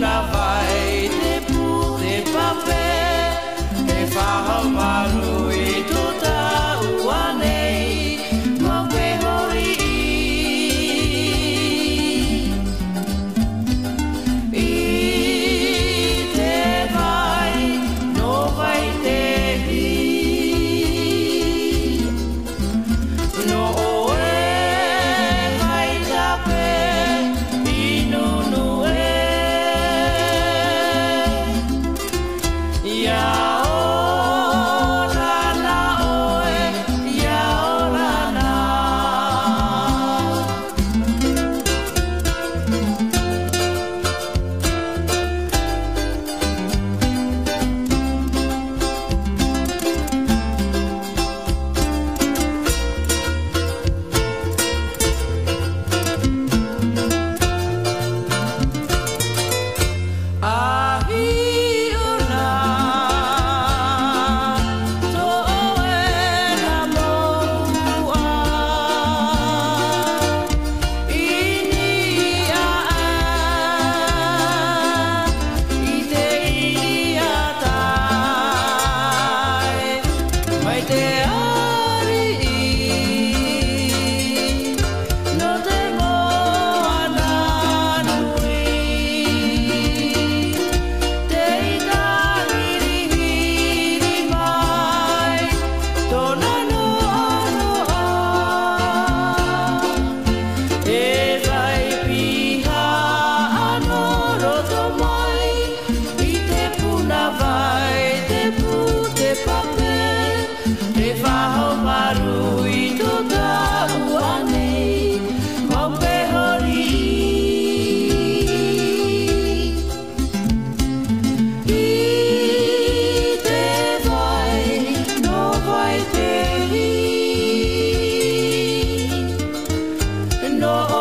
na vai depois. No.